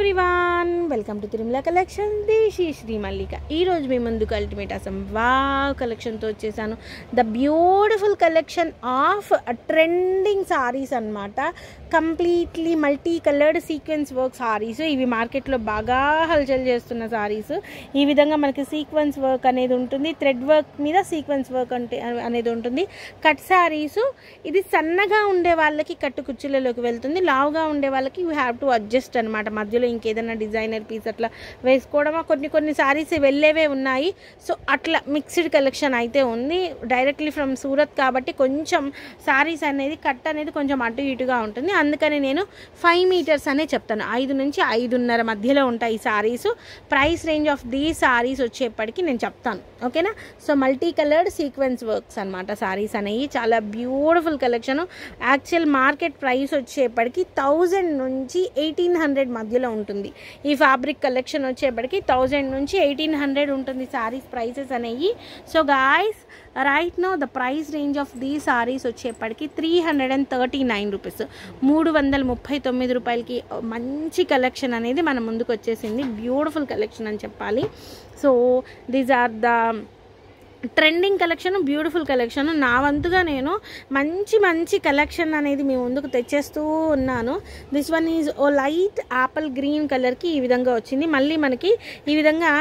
everyone. Welcome to Tirumala collection Desi Sri Mallika ఈరోజు మీ ముందుకు అల్టిమేట్ అసం వావ్ కలెక్షన్తో వచ్చేసాను. The beautiful collection of trending saris అన్నమాట. Completely multi coloured sequence work saris ఇవి మార్కెట్లో బాగా హల్చల్ చేస్తున్న సారీస్ ఈ విధంగా మనకి సీక్వెన్స్ వర్క్ అనేది ఉంటుంది. థ్రెడ్ వర్క్ మీద సీక్వెన్స్ వర్క్ అంటే అనేది ఉంటుంది. కట్ సారీస్ ఇది సన్నగా ఉండే వాళ్ళకి కట్టు కుర్చీలలోకి వెళ్తుంది. లావుగా ఉండే వాళ్ళకి యూ హ్యావ్ టు అడ్జస్ట్ అనమాట మధ్యలో ఇంకేదైనా డిజైనర్ పీస్ అట్లా వేసుకోవడమా కొన్ని కొన్ని సారీస్ వెళ్ళేవే ఉన్నాయి. సో అట్లా మిక్స్డ్ కలెక్షన్ అయితే ఉంది. డైరెక్ట్లీ ఫ్రమ్ సూరత్ కాబట్టి కొంచెం సారీస్ అనేది కట్ అనేది కొంచెం అటు ఇటుగా ఉంటుంది. అందుకని నేను ఫైవ్ మీటర్స్ అనే చెప్తాను. ఐదు నుంచి ఐదున్నర మధ్యలో ఉంటాయి ఈ saris. Price range of the saris వచ్చేప్పటికి నేను చెప్తాను. ఓకేనా so multi coloured sequence works అనమాట సారీస్ అనేవి. చాలా beautiful collection actual market price వచ్చేప్పటికి థౌజండ్ నుంచి ఎయిటీన్ హండ్రెడ్ మధ్యలో ఉంటుంది. ఈ ఫ్యాబ్రిక్ కలెక్షన్ వచ్చేప్పటికి థౌజండ్ నుంచి ఎయిటీన్ హండ్రెడ్ ఉంటుంది సారీస్ ప్రైసెస్ అనేవి so guys right now the price range of the saris వచ్చేప్పటికి three hundred and thirty nine rupees మూడు వందల ముప్పై తొమ్మిది రూపాయలకి మంచి కలెక్షన్ అనేది మన ముందుకు వచ్చేసింది. బ్యూటిఫుల్ కలెక్షన్ అని చెప్పాలి. So these are the trending collection beautiful collection నా వంతుగా నేను మంచి మంచి కలెక్షన్ అనేది మీ ముందుకు తెచ్చేస్తూ ఉన్నాను. This one is a light apple green కలర్కి ఈ విధంగా వచ్చింది. మళ్ళీ మనకి ఈ విధంగా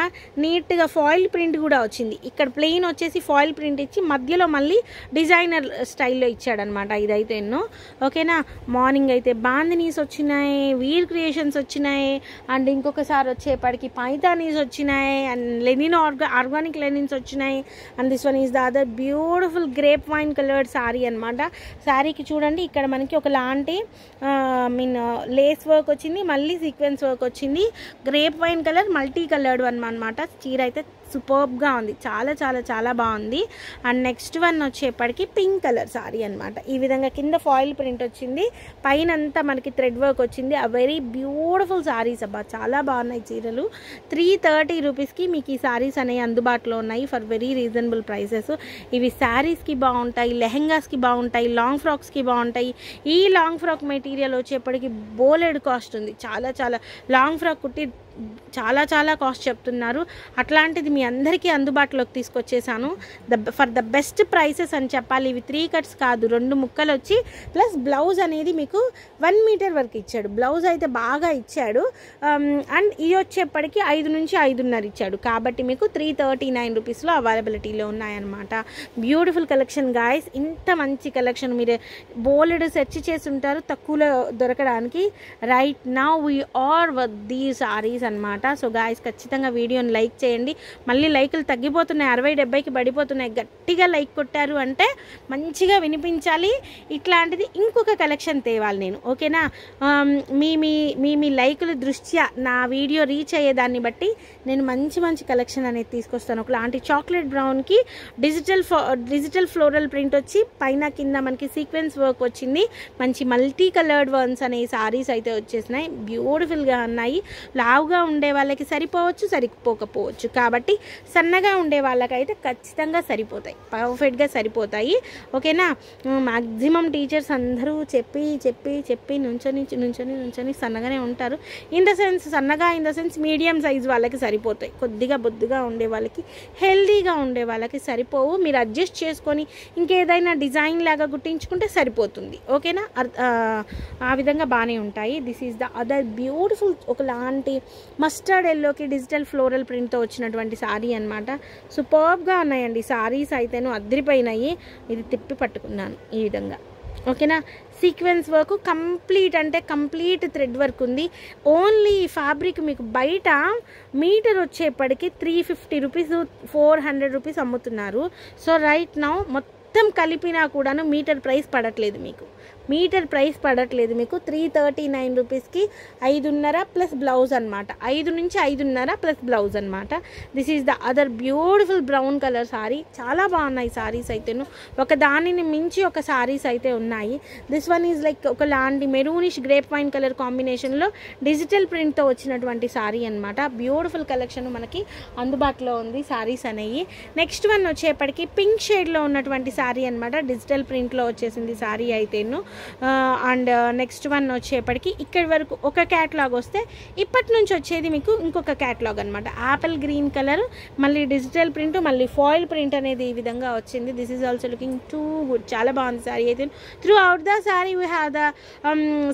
నీట్గా ఫాయిల్ ప్రింట్ కూడా వచ్చింది. ఇక్కడ ప్లెయిన్ వచ్చేసి ఫాయిల్ ప్రింట్ ఇచ్చి మధ్యలో మళ్ళీ డిజైనర్ స్టైల్లో ఇచ్చాడనమాట ఇదైతే ఎన్నో. ఓకేనా మార్నింగ్ అయితే బాందినీస్ వచ్చినాయి వీర్ క్రియేషన్స్ వచ్చినాయి అండ్ ఇంకొకసారి వచ్చేపటికి పైతానీస్ వచ్చినాయి అండ్ లెనిన్ ఆర్గా ఆర్గానిక్ లెనిన్స్ వచ్చినాయి and this one is the other beautiful grape wine coloured sari అనమాట శారీకి చూడండి ఇక్కడ మనకి ఒకలాంటి మీన్ లేస్ వర్క్ వచ్చింది మళ్ళీ సీక్వెన్స్ వర్క్ వచ్చింది. Grape wine colour multi coloured one అనమాట చీర అయితే సూపర్బ్గా ఉంది. చాలా చాలా చాలా బాగుంది. అండ్ నెక్స్ట్ వన్ వచ్చేప్పటికి పింక్ కలర్ సారీ అనమాట ఈ విధంగా కింద ఫాయిల్ ప్రింట్ వచ్చింది. పైన అంతా మనకి థ్రెడ్ వర్క్ వచ్చింది. ఆ వెరీ బ్యూటిఫుల్ సారీస్ అబ్బా. చాలా బాగున్నాయి చీరలు. త్రీ థర్టీ రూపీస్కి మీకు ఈ సారీస్ అనేవి అందుబాటులో ఉన్నాయి ఫర్ వెరీ రీజనబుల్ ప్రైసెస్. ఇవి శారీస్కి బాగుంటాయి లెహెంగాస్కి బాగుంటాయి లాంగ్ ఫ్రాక్స్కి బాగుంటాయి. ఈ లాంగ్ ఫ్రాక్ మెటీరియల్ వచ్చేప్పటికి బోలెడ్ కాస్ట్ ఉంది. చాలా చాలా. లాంగ్ ఫ్రాక్ కుట్టి చాలా చాలా కాస్ట్ చెప్తున్నారు. అట్లాంటిది మీ అందరికీ అందుబాటులోకి తీసుకొచ్చేసాను. The for the best prices అని చెప్పాలి. ఇవి త్రీ కట్స్ కాదు రెండు ముక్కలు వచ్చి ప్లస్ బ్లౌజ్ అనేది మీకు వన్ మీటర్ వరకు ఇచ్చాడు. బ్లౌజ్ అయితే బాగా ఇచ్చాడు. అండ్ ఇది వచ్చేప్పటికి ఐదు నుంచి ఐదున్నర ఇచ్చాడు. కాబట్టి మీకు త్రీ థర్టీ నైన్ రూపీస్లో అవైలబిలిటీలో ఉన్నాయన్నమాట. Beautiful collection guys. ఇంత మంచి కలెక్షన్ మీరు బోలెడ్ సెర్చ్ చేసి ఉంటారు తక్కువలో దొరకడానికి. Right now we are the saris. అనమాట సో గాయస్ ఖచ్చితంగా వీడియోని లైక్ చేయండి. మళ్ళీ లైకులు తగ్గిపోతున్నాయి. అరవై డెబ్బైకి పడిపోతున్నాయి. గట్టిగా లైక్ కొట్టారు అంటే మంచిగా వినిపించాలి. ఇట్లాంటిది ఇంకొక కలెక్షన్ తేవాలి నేను. ఓకేనా? మీ మీ మీ మీ లైకుల దృష్ట్యా నా వీడియో రీచ్ అయ్యేదాన్ని బట్టి నేను మంచి మంచి కలెక్షన్ అనేది తీసుకొస్తాను. ఒకలాంటి చాక్లెట్ బ్రౌన్కి డిజిటల్ డిజిటల్ ఫ్లోరల్ ప్రింట్ వచ్చి పైన కింద మనకి సీక్వెన్స్ వర్క్ వచ్చింది. మంచి మల్టీ కలర్డ్ వన్స్ అనే సారీస్ అయితే వచ్చేసినాయి. బ్యూటిఫుల్గా ఉన్నాయి. లావుగా ఉండే వాళ్ళకి సరిపోవచ్చు సరిపోకపోవచ్చు. కాబట్టి సన్నగా ఉండే వాళ్ళకైతే ఖచ్చితంగా సరిపోతాయి. పర్ఫెక్ట్గా సరిపోతాయి. ఓకేనా? మ్యాక్సిమం టీచర్స్ అందరూ చెప్పి చెప్పి చెప్పి నుంచొని నుంచొని నుంచొని సన్నగానే ఉంటారు. ఇన్ ద సెన్స్ సన్నగా in the sense medium size వాళ్ళకి సరిపోతాయి. కొద్దిగా బొద్దుగా ఉండే వాళ్ళకి హెల్దీగా ఉండే వాళ్ళకి సరిపోవు. మీరు అడ్జస్ట్ చేసుకొని ఇంకేదైనా డిజైన్ లాగా గుట్టించుకుంటే సరిపోతుంది. ఓకేనా? ఆ విధంగా బాగానే ఉంటాయి. This is the other beautiful ఒకలాంటి మస్టర్డ్ ఎల్లోకి డిజిటల్ ఫ్లోరల్ ప్రింట్తో వచ్చినటువంటి శారీ అనమాట సూపర్బ్గా ఉన్నాయండి. శారీస్ అయితేను అద్రిపోయినాయి. ఇది తిప్పి పట్టుకున్నాను ఈ విధంగా. ఓకేనా? సీక్వెన్స్ వర్క్ కంప్లీట్ అంటే కంప్లీట్ థ్రెడ్ వర్క్ ఉంది. ఓన్లీ ఫ్యాబ్రిక్ మీకు బయట మీటర్ వచ్చేప్పటికి three fifty rupees four hundred rupees అమ్ముతున్నారు. సో రైట్ నౌ మొత్తం కలిపినా కూడాను మీటర్ ప్రైస్ పడట్లేదు మీకు. మీటర్ ప్రైస్ పడట్లేదు మీకు. త్రీ థర్టీ నైన్ రూపీస్కి ఐదున్నర ప్లస్ బ్లౌజ్ అనమాట ఐదు నుంచి ఐదున్నర ప్లస్ బ్లౌజ్ అనమాట this is the other beautiful brown colour sari చాలా బాగున్నాయి సారీస్ అయితేను. ఒక దానిని మించి ఒక సారీస్ అయితే ఉన్నాయి. దిస్ వన్ ఈజ్ లైక్ ఒక లాంటి మెరూనిష్ గ్రేప్ వైన్ కలర్ కాంబినేషన్లో డిజిటల్ ప్రింట్తో వచ్చినటువంటి సారీ అనమాట బ్యూటిఫుల్ కలెక్షన్ మనకి అందుబాటులో ఉంది సారీస్ అనేవి నెక్స్ట్ వన్ వచ్చేప్పటికి పింక్ షేడ్లో ఉన్నటువంటి సారీ అనమాట డిజిటల్ ప్రింట్లో వచ్చేసింది సారీ అయితేను. అండ్ నెక్స్ట్ వన్ వచ్చేప్పటికి ఇక్కడి వరకు ఒక క్యాట్లాగ్ వస్తే ఇప్పటి నుంచి వచ్చేది మీకు ఇంకొక క్యాట్లాగ్ అనమాట యాపిల్ గ్రీన్ కలర్ మళ్ళీ డిజిటల్ ప్రింట్ మళ్ళీ ఫాయిల్ ప్రింట్ అనేది ఈ విధంగా వచ్చింది. This is also looking too good చాలా బాగుంది సారీ అయితే. Throughout the sari we have the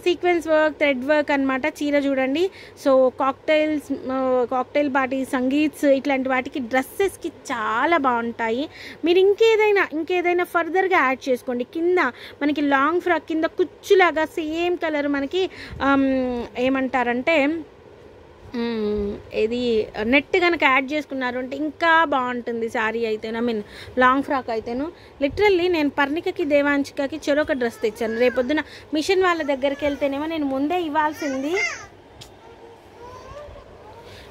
sequence work thread work అనమాట చీర చూడండి. So cocktails cocktail party sangeets ఇట్లాంటి వాటికి డ్రెస్సెస్కి చాలా బాగుంటాయి. మీరు ఇంకేదైనా ఇంకేదైనా ఫర్దర్గా యాడ్ చేసుకోండి. కింద మనకి లాంగ్ ఫ్రాక్ కింద కుచ్చులాగా సేమ్ కలర్ మనకి ఏమంటారంటే ఇది నెట్ కనుక యాడ్ చేసుకున్నారు అంటే ఇంకా బాగుంటుంది శారీ అయితేను ఐ మీన్ లాంగ్ ఫ్రాక్ అయితేను. లిటరల్లీ నేను పర్ణికకి దేవాంచికకి చెరొక డ్రెస్ తెచ్చాను. రేపొద్దున మిషన్ వాళ్ళ దగ్గరికి వెళ్తేనేమో నేను ముందే ఇవ్వాల్సింది.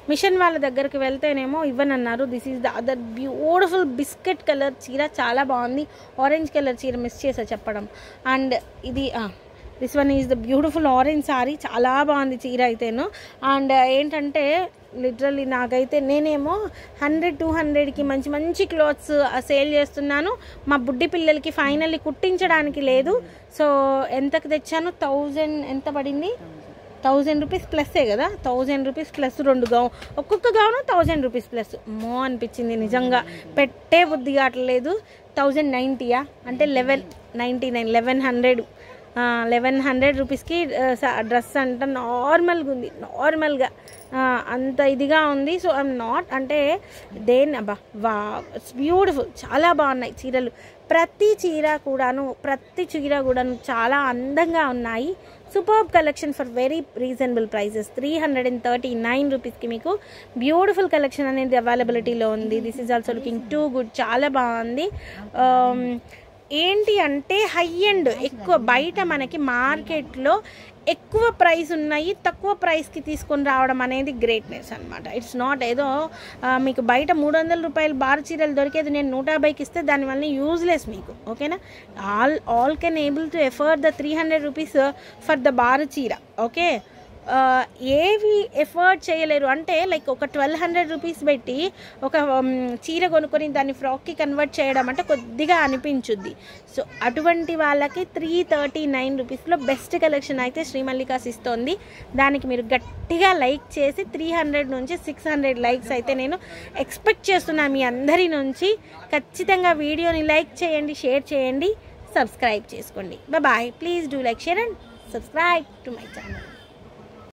మిషన్ వాళ్ళ దగ్గరికి వెళ్తేనేమో ఇవ్వనన్నారు. This is the other beautiful biscuit colour చీర. చాలా బాగుంది. ఆరెంజ్ కలర్ చీర మిస్ చేసా చెప్పడం. అండ్ ఇది this one is the beautiful orange sari చాలా బాగుంది చీర అయితేను. అండ్ uh, ఏంటంటే లిటరల్లీ నాకైతే నేనేమో హండ్రెడ్ టూ హండ్రెడ్కి మంచి మంచి క్లాత్స్ సేల్ uh, చేస్తున్నాను. మా బుడ్డి పిల్లలకి ఫైనల్లీ కుట్టించడానికి లేదు. సో ఎంతకు తెచ్చాను? థౌజండ్ ఎంత పడింది? థౌజండ్ రూపీస్ ప్లస్సే కదా? థౌజండ్ రూపీస్ ప్లస్ రెండు గౌన్ ఒక్కొక్క గౌను థౌజండ్ రూపీస్ ప్లస్. మో అనిపించింది నిజంగా. పెట్టే బుద్ధి కావట్లేదు. థౌజండ్ నైంటీయా? అంటే eleven ninety nine eleven hundred. Eleven hundred రూపీస్కి డ్రెస్ అంట నార్మల్గా ఉంది నార్మల్గా. అంత ఇదిగా ఉంది. సో ఐఎమ్ నాట్ అంటే దేని అబ్బా వా ఇట్స్ బ్యూటిఫుల్ చాలా బాగున్నాయి చీరలు. ప్రతి చీర కూడాను ప్రతి చీర కూడాను చాలా అందంగా ఉన్నాయి. Super collection for very reasonable prices three hundred and thirty nine రూపీస్కి మీకు బ్యూటిఫుల్ కలెక్షన్ అనేది అవైలబిలిటీలో ఉంది. This is also looking too good చాలా బాగుంది. Um, ఏంటి అంటే హై ఎండ్ ఎక్కువ బయట మనకి మార్కెట్లో ఎక్కువ ప్రైస్ ఉన్నాయి తక్కువ ప్రైస్కి తీసుకొని రావడం అనేది గ్రేట్నెస్ అనమాట ఇట్స్ నాట్ ఏదో మీకు బయట మూడు వందల రూపాయలు బార్ చీరలు దొరికేది నేను నూట యాభైకి ఇస్తే దానివల్ల యూజ్లెస్ మీకు ఓకేనా? All all can able to afford the three hundred rupees for the bar చీర ఓకే? ఏవి ఎఫర్ట్ చేయలేరు. అంటే లైక్ ఒక ట్వెల్వ్ హండ్రెడ్ రూపీస్ పెట్టి ఒక చీర కొనుక్కొని దాన్ని ఫ్రాక్కి కన్వర్ట్ చేయడం అంటే కొద్దిగా అనిపించుద్ది. సో అటువంటి వాళ్ళకి త్రీ థర్టీ నైన్ రూపీస్లో బెస్ట్ కలెక్షన్ అయితే శ్రీమల్లికాస్ ఇస్తోంది దానికి మీరు గట్టిగా లైక్ చేసి త్రీ హండ్రెడ్ నుంచి సిక్స్ హండ్రెడ్ లైక్స్ అయితే నేను ఎక్స్పెక్ట్ చేస్తున్నాను మీ అందరి నుంచి. ఖచ్చితంగా వీడియోని లైక్ చేయండి షేర్ చేయండి సబ్స్క్రైబ్ చేసుకోండి. Bye. Please do like share and subscribe to my channel.